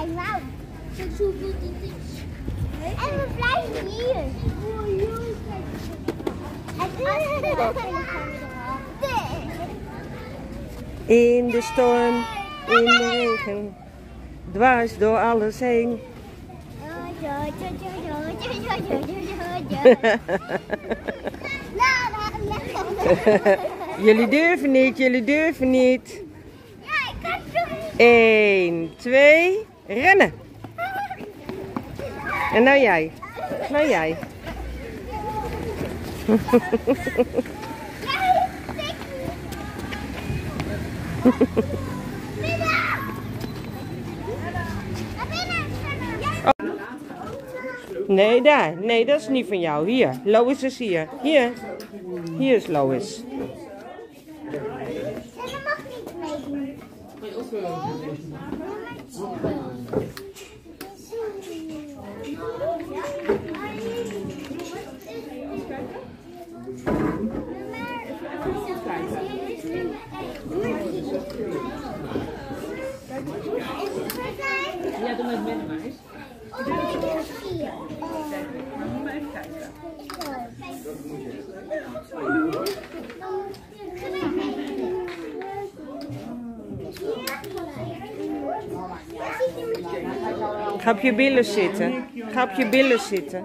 zijn woud. En we blijven hier. In de storm, in de regen, dwars door alles heen. jullie durven niet, jullie durven niet. Ja, ik kan het niet. 1, 2, rennen. En nou jij. Nou jij. Nee, daar. Nee, dat is niet van jou. Hier. Lois is hier. Hier. Hier is Lois. Mag niet meedoen. Ja, doe het met mij. Ik heb vier. Moet maar even kijken. Ga op je billen zitten. Ga op je billen zitten.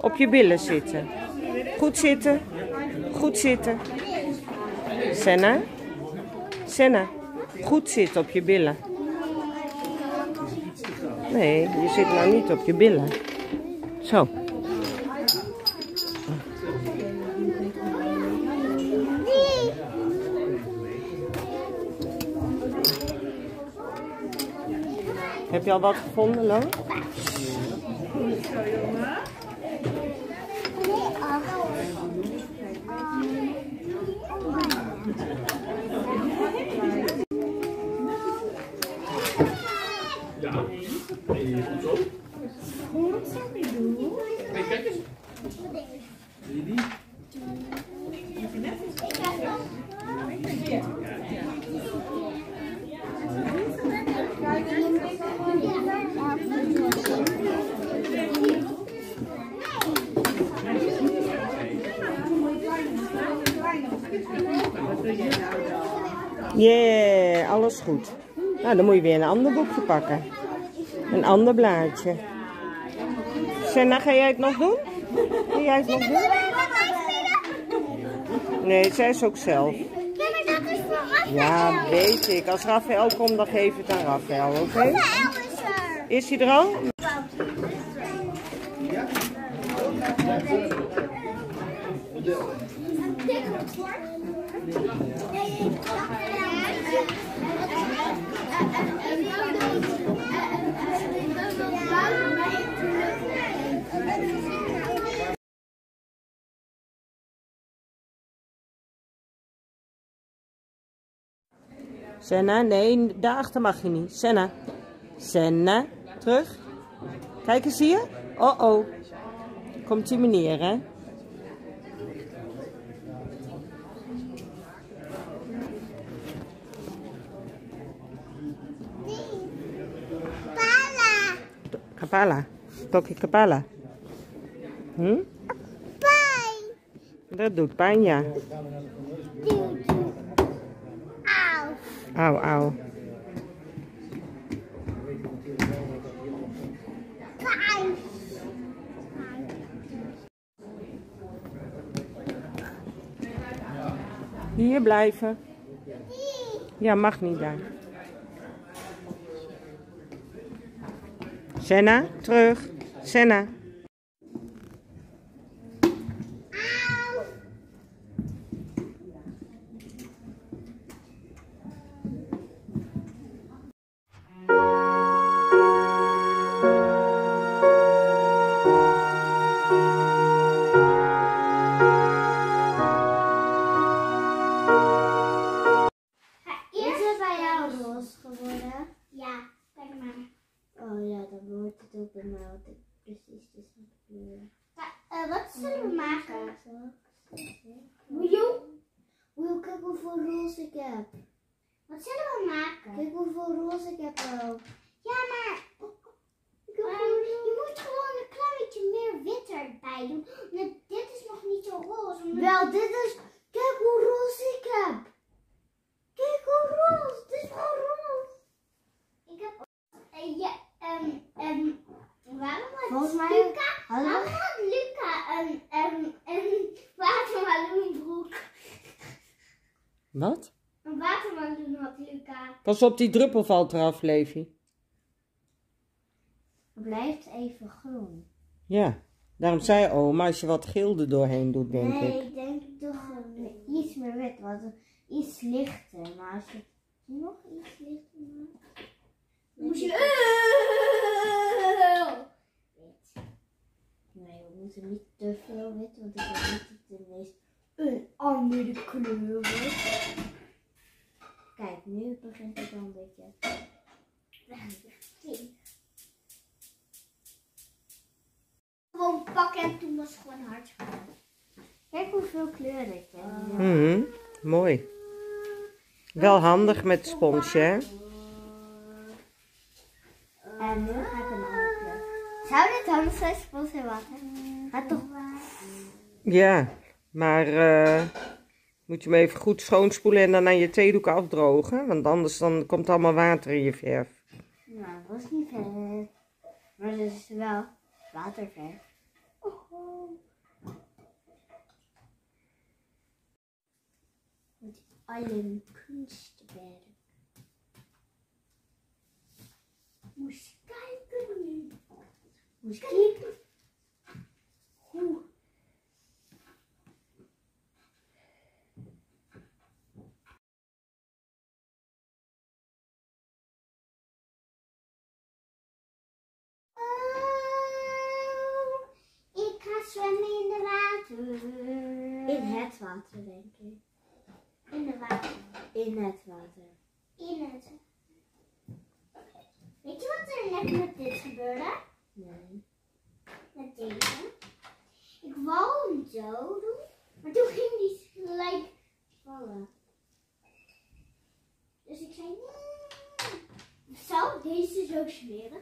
Op je billen zitten. Goed zitten. Goed zitten. Senna. Senna. Goed zitten op je billen. Nee, je zit nou niet op je billen. Zo. Heb je al wat gevonden, Lo? Yeah, alles goed. Nou, dan moet je weer een ander boekje pakken. Een ander blaadje. Senna, ga jij het nog doen? Ga jij het nog doen? Nee, zij is ook zelf. Ja. Ja, weet ik. Als Rafael komt, dan geef het aan Rafael, oké? Is hij er al? Senna, nee, daarachter mag je niet. Senna. Senna, terug. Kijk eens hier. Oh oh. Komt die meneer, hè? Kapala. Toki kapala. Hm? Pijn. Dat doet pijn, ja. Auw. Auw, auw. Pijn. Hier blijven. Ja, mag niet daar. Senna, terug. Senna. Volgens mij Luca, hadden we... had Luca een, een, een watermeloenbroek? Wat? Een watermeloen had Luca. Pas op, die druppel valt eraf, Levi. Het blijft even groen. Ja, daarom zei oma, als je wat geel er doorheen doet, denk nee, ik. ik denk toch een- iets meer wit. Want het- iets lichter. Maar als je nog iets lichter maakt... Moest je... Wit. We moeten niet te veel wit, want ik wil niet dat het ineens een andere kleur wordt. Kijk, nu begint het al een beetje. Gewoon pakken en toen was het gewoon hard gaan. Kijk hoeveel kleuren ik heb. Mhm, mooi. Wel handig met sponsje, hè? En nu ga ik een andere kleur. Zou dit handig zijn, spons en water? Toch. Ja, maar eh, moet je hem even goed schoonspoelen en dan aan je theedoek afdrogen. Want anders dan komt allemaal water in je verf. Nou, dat was niet ver. Maar het is wel waterverf. Met allen kunstwerk. Moest kijken. Moest kijken. Hoe? Oh, ik ga zwemmen in de water. In het water, denk ik. In de water. In het water. In het. Weet je wat er net met dit gebeurde? Nee. Met deze. Ik wou hem zo doen, maar toen ging die gelijk vallen. Dus ik zei, nee. Zou ik deze zo smeren?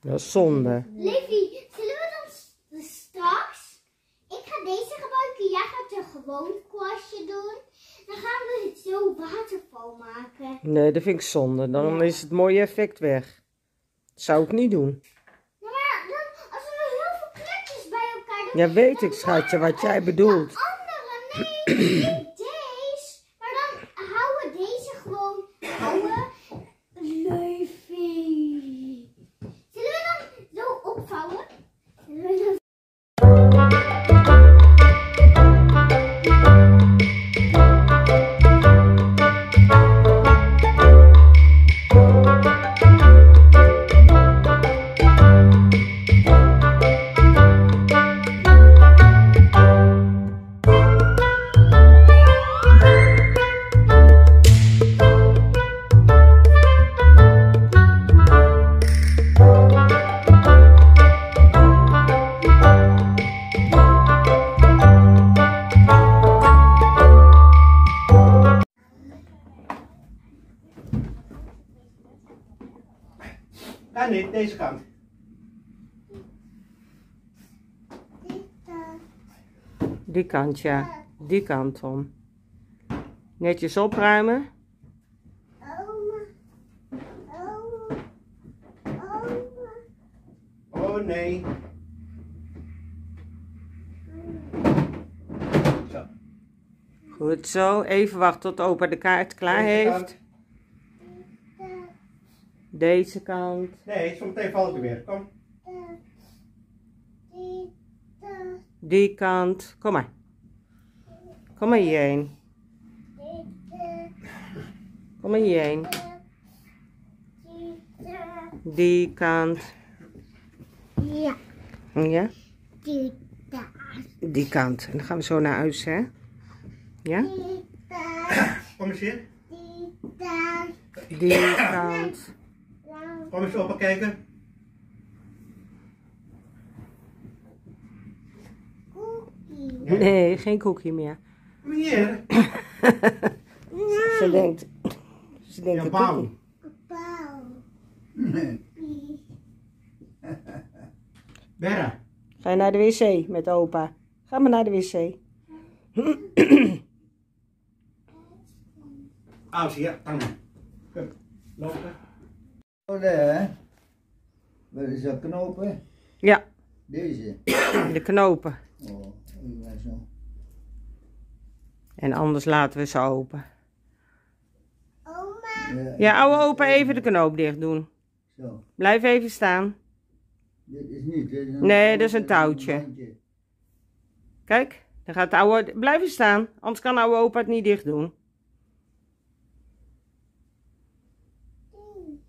Dat is zonde. Levi, zullen we dan dus straks? Ik ga deze gebruiken, jij gaat een gewoon kwastje doen. Dan gaan we het zo waterval maken. Nee, dat vind ik zonde. Dan is het mooie effect weg. Dat zou ik niet doen. Nou, maar dan, als we heel veel kleurtjes bij elkaar doen. Ja, weet ik, schatje, wat jij bedoelt. Die kant, ja. Die kant om. Netjes opruimen. Oma. Oma. Oma. Oh nee. Zo. Goed zo. Even wachten tot opa de kaart klaar Deze heeft. kant. Deze kant. Nee, zometeen valt het weer. Kom. Die kant. Kom maar. Kom maar hierheen. Kom maar hierheen. Die kant. Ja, Ja? die daar. Die kant. En dan gaan we zo naar huis, hè? Ja? Kom eens hier. Die daar. Die kant. Kom eens opa kijken. Nee, geen koekje meer. Hier. Ze denkt... Ze denkt Ja, een pauw. koekje. Pauw. Berra. Ga je naar de wc met opa? Ga maar naar de wc. Ah, zie je, tang. Kom, lopen. Oh, daar, hè? Wat is dat knopen? Ja, Deze. de knopen. Oh, zo. En anders laten we ze open. Oma, Ja, Ja, ouwe opa even de knoop dicht doen. Zo. Blijf even staan. Dit is niet. Dit is een Nee, dat is een touwtje. Kijk, dan gaat de ouwe blijven staan. Anders kan ouwe opa het niet dicht doen.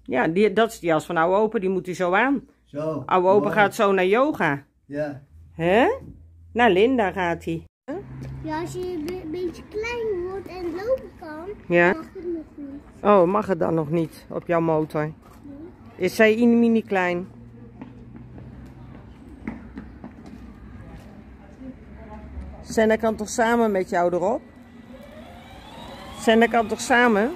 Ja, die, dat is de jas van ouwe opa, die moet hij zo aan. Zo. Ouwe opa mooi. gaat zo naar yoga. Ja. Hè? Naar Linda gaat hij. ja, als je een be- beetje klein wordt en lopen kan, Ja? mag het nog niet. Oh, mag het dan nog niet op jouw motor? Is zij in mini klein? Senna kan toch samen met jou erop? Senna kan toch samen?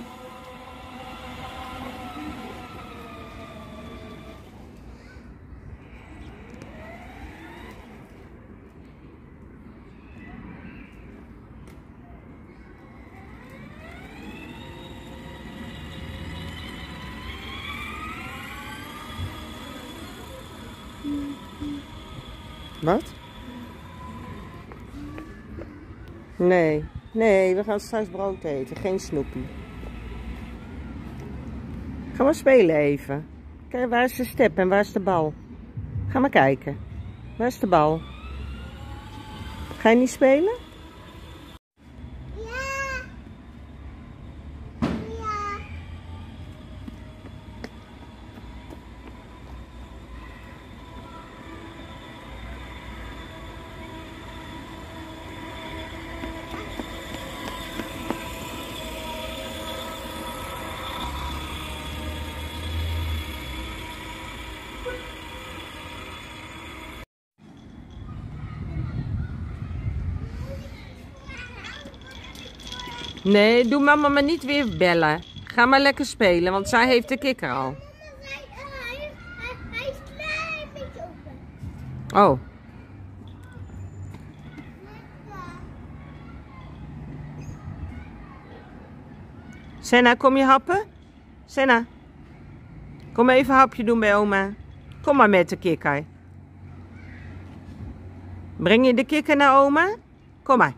Wat? Nee, nee, we gaan straks brood eten, geen snoepie. Ga maar spelen even. Kijk, waar is de step en waar is de bal? Ga maar kijken. Waar is de bal? Ga je niet spelen? Nee, doe mama maar niet weer bellen. Ga maar lekker spelen, want zij heeft de kikker al. Hij, is klein beetje open. Oh, Senna, kom je happen? Senna, kom even een hapje doen bij oma. Kom maar met de kikker. Breng je de kikker naar oma? Kom maar.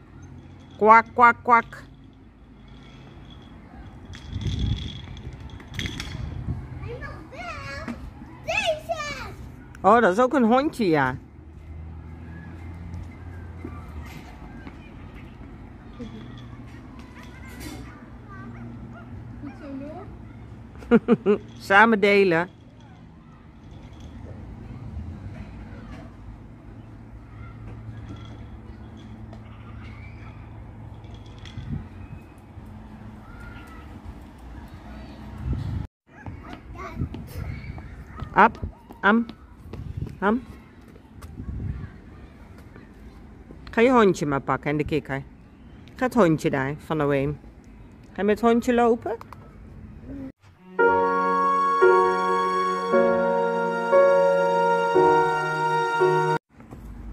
Kwak, kwak, kwak. Hij mag wel. Deze. Oh, dat is ook een hondje, ja. Samen delen. Ap, am, Ga je hondje maar pakken en de kikker. Ga het hondje daar van de Weem. Ga je met het hondje lopen?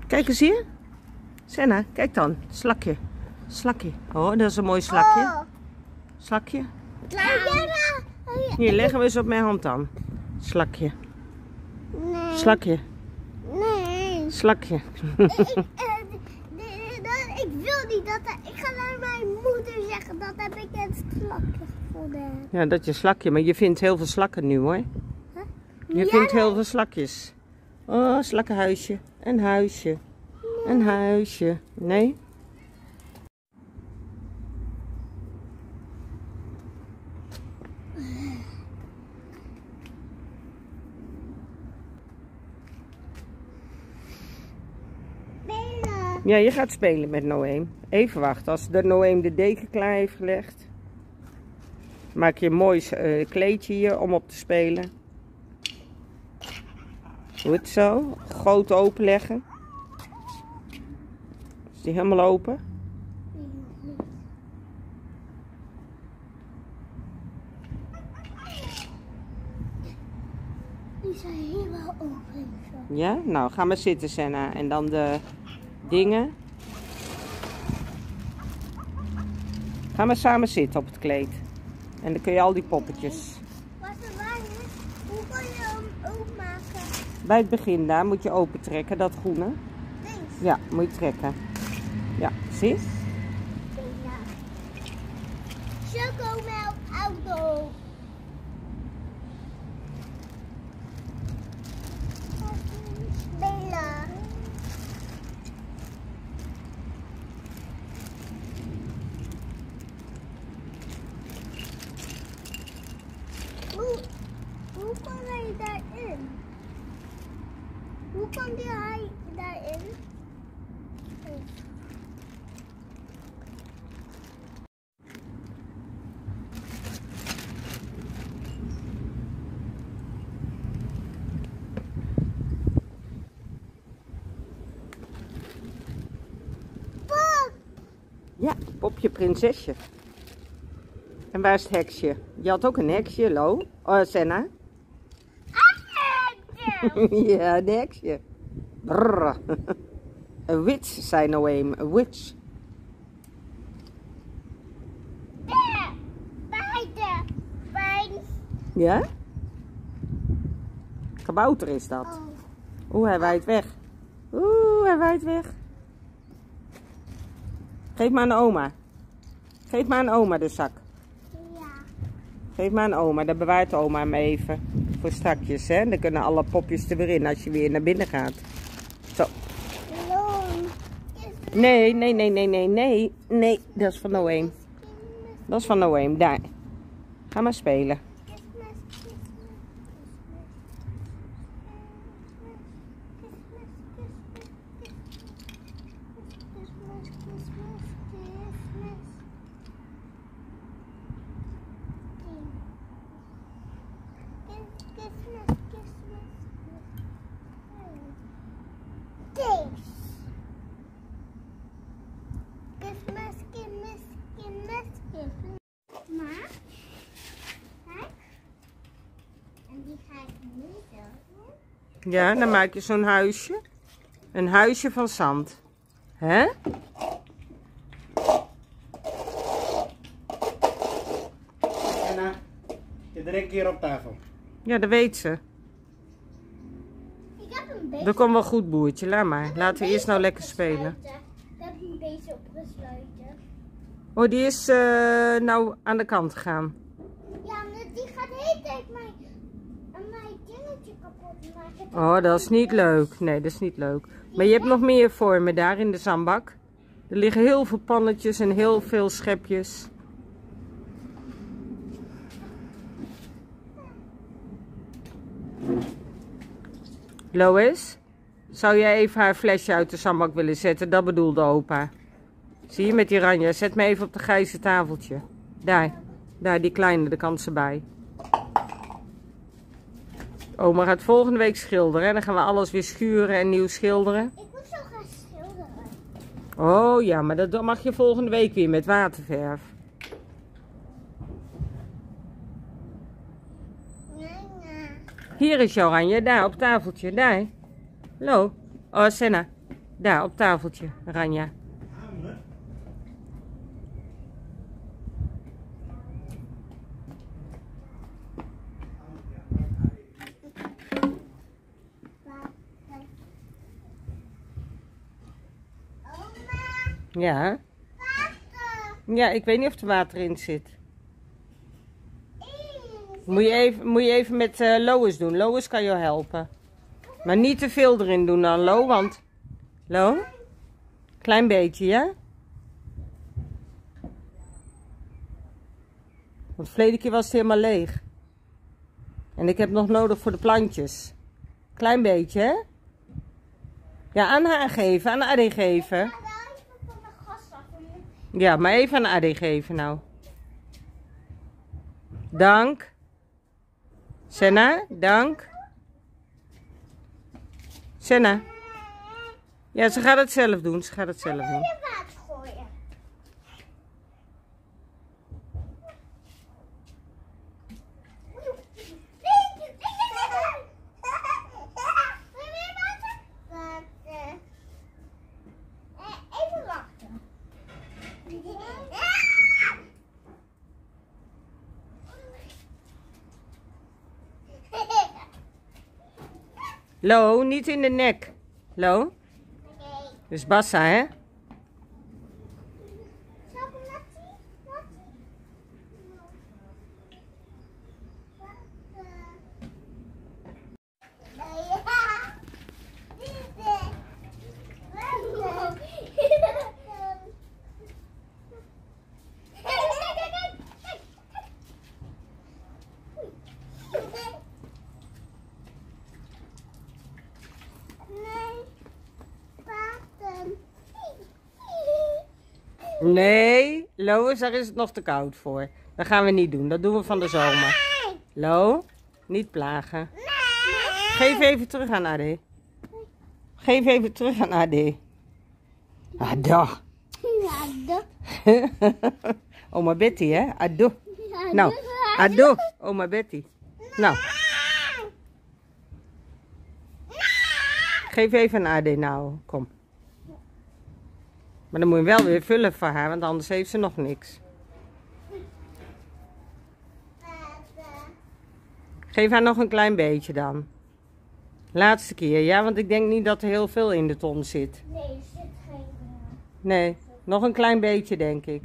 Kijk eens hier. Senna, kijk dan. Slakje. Slakje. Oh, dat is een mooi slakje. Oh, Slakje. Hier, leg hem eens op mijn hand dan. Slakje. Nee. Slakje. Slakje. ik, eh, ik wil niet dat hij- Ik ga naar mijn moeder zeggen dat heb ik het slakje gevonden. Ja, dat je slakje. Maar je vindt heel veel slakken nu hoor. Je Ja, vindt heel veel slakjes. Oh, slakkenhuisje. Een huisje. Een huisje. Nee? Ja, je gaat spelen met Noëm. Even wachten. Als de Noëm de deken klaar heeft gelegd. Maak je een mooi eh, kleedje hier om op te spelen. Het zo. Goot openleggen. Is die helemaal open? Die zijn helemaal open. Ja? Nou, ga maar zitten, Senna. En dan de dingen. Ga maar samen zitten op het kleed. En dan kun je al die poppetjes. Wat er waar is, hoe kan je hem openmaken? Bij het begin daar moet je open trekken, dat groene. Links. Ja, moet je trekken. Ja, zie? Ja. Chocomelk auto. Bella. Hoe, hoe kan hij daarin? Hoe kan die hij daarin? Pop! Popje prinsesje. En waar is het heksje? Je had ook een heksje, Lo. Oh, Senna. ja, een heksje. Brrr. Een witch, zei Noem. Een witch. Daar! De Ja? Kabouter is dat. Oh. Oeh, hij waait weg. Oeh, hij waait weg. Geef maar aan oma. Geef maar aan oma de zak. Ja. Geef maar aan oma, dan bewaart oma hem even. Voor strakjes, hè. Dan kunnen alle popjes er weer in als je weer naar binnen gaat. Zo. Nee, nee, nee, nee, nee, nee. Nee, dat is van Noem. Dat is van Noem, daar. Ga maar spelen. Christmas, Christmas, Christmas, Christmas, Christmas, Christmas. Christmas, Christmas, Christmas. Christmas, Christmas, Christmas, Christmas. Maar, kijk. En die ga ik nu zo doen. Ja, dan maak je zo'n huisje. Een huisje van zand. Hè? Anna, je drinkt hier op tafel. Ja, dat weet ze. Ik heb een beetje. Dat komt wel goed, boertje. Laat maar. Laten we eerst nou lekker spelen. Ik heb een beetje opgesluiten. Oh, die is eh, nou aan de kant gegaan. Ja, maar die gaat de hele tijd mijn, mijn dingetje kapot maken. Oh, dat is niet leuk. Nee, dat is niet leuk. Maar je hebt nog meer vormen daar in de zandbak. Er liggen heel veel pannetjes en heel veel schepjes. Lois, zou jij even haar flesje uit de zandbak willen zetten? Dat bedoelde opa. Zie je met die ranja? Zet me even op de grijze tafeltje. Daar, daar, die kleine, daar kan ze bij. Oma gaat volgende week schilderen. hè? Dan gaan we alles weer schuren en nieuw schilderen. Ik moet zo gaan schilderen. Oh ja, maar dat mag je volgende week weer met waterverf. Nee, nee. Hier is jouw oranje, daar op tafeltje, daar. Lo. Oh, Senna. Daar op tafeltje, Ranja. Oma, Ja. water. Ja, ik weet niet of er water in zit. Moet je even, moet je even met eh, Lois doen. Lois kan jou helpen. Maar niet te veel erin doen dan, Lo, want... Lo? Klein beetje, ja? Want verleden keer was het helemaal leeg. En ik heb nog nodig voor de plantjes. Klein beetje, hè? Ja, aan haar geven, aan Adi geven. Maar wel even van de gas af. Ja, maar even aan Adi geven nou. Dank. Senna, dank. Senna. Ja, ze gaat het zelf doen. Ze gaat het zelf doen. Je water gooien. Wil je meer water? Water. Eh, Even wachten. Lo, niet in de nek. Lo, Oké. dus Bassa, hè? Chocolatje? Watje? Nee, wachten. Lois, daar is het nog te koud voor. Dat gaan we niet doen. Dat doen we van de zomer. Lo, niet plagen. Geef even terug aan AD. Geef even terug aan AD. Ado. Dat. Oma Betty, hè? Ado. Nou, ado. Oma Betty. Nou. Geef even aan AD nou. Kom. Maar dan moet je wel weer vullen voor haar, want anders heeft ze nog niks. Geef haar nog een klein beetje dan. Laatste keer, ja, want ik denk niet dat er heel veel in de ton zit. Nee, er zit geen. Nee, nog een klein beetje denk ik.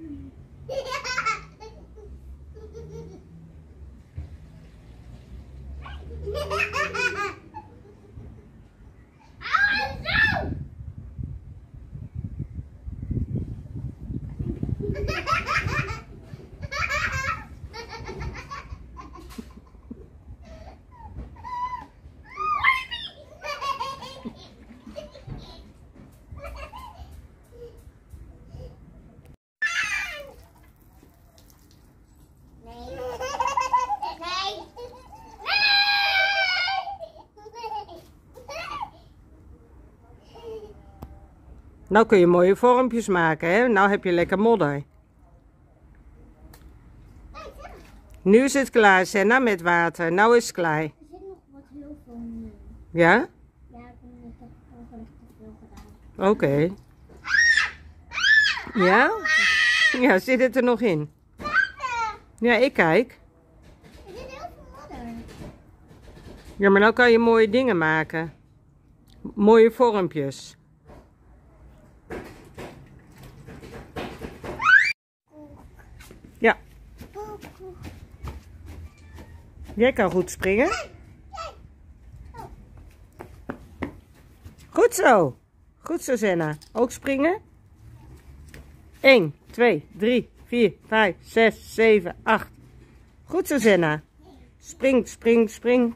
Yeah. Nou kun je mooie vormpjes maken, hè? Nou heb je lekker modder. Nu is het klaar, Senna, met water. Nou is het klaar. Er zit nog wat heel veel nu. Ja? Ja, ik heb ongelukkig te veel gedaan. Oké. Ja? Ja, zit het er nog in? Ja, ik kijk. Er zit heel veel modder. Ja, maar nou kan je mooie dingen maken. Mooie vormpjes. Ja, jij kan goed springen. Goed zo. Goed zo, Senna. Ook springen. 1, 2, 3, 4, 5, 6, 7, 8. Goed zo, Senna. Spring, spring, spring.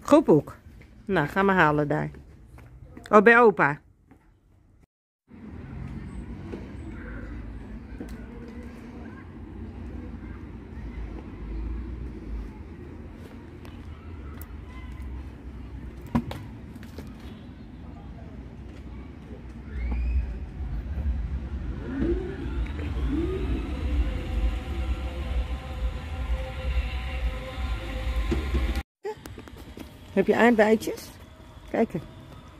Goed boek. Nou, ga maar halen daar. Oh, bij opa. Heb je aardbeidjes? Kijk.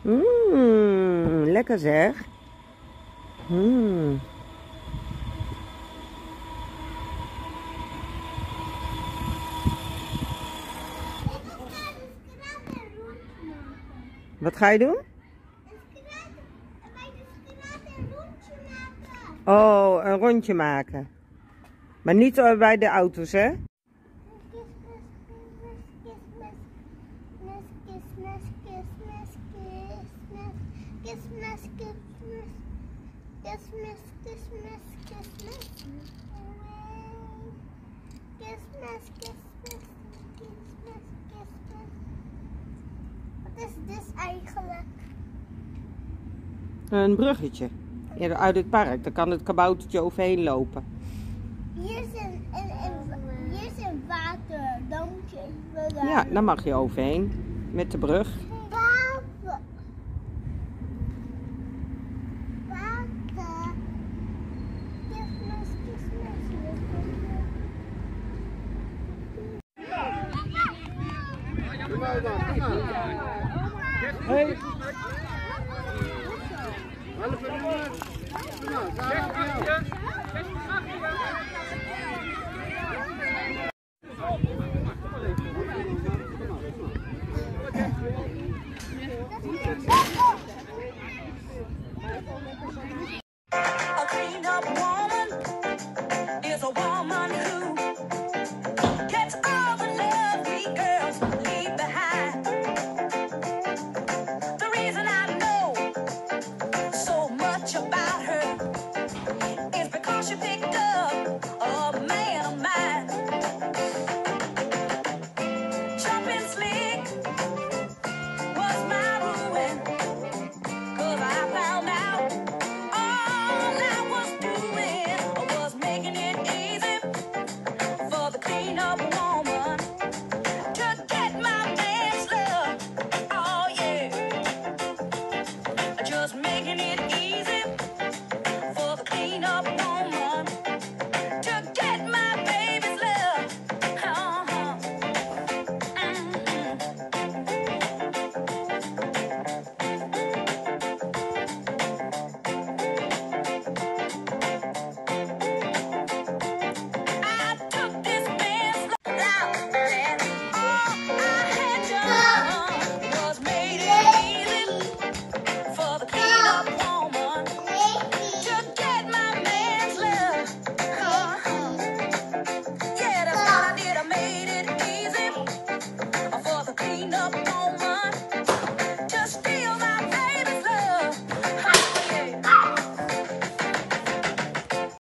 Mmm, lekker zeg. Mmm. Wat ga je doen? Oh, een rondje maken. Maar niet bij de auto's, hè? Wat is dit eigenlijk? Een bruggetje. Ja, uit het park. Dan kan het kaboutertje overheen lopen. Hier is een, een, een, hier is een waterdampje Ja, daar mag je overheen. Met de brug.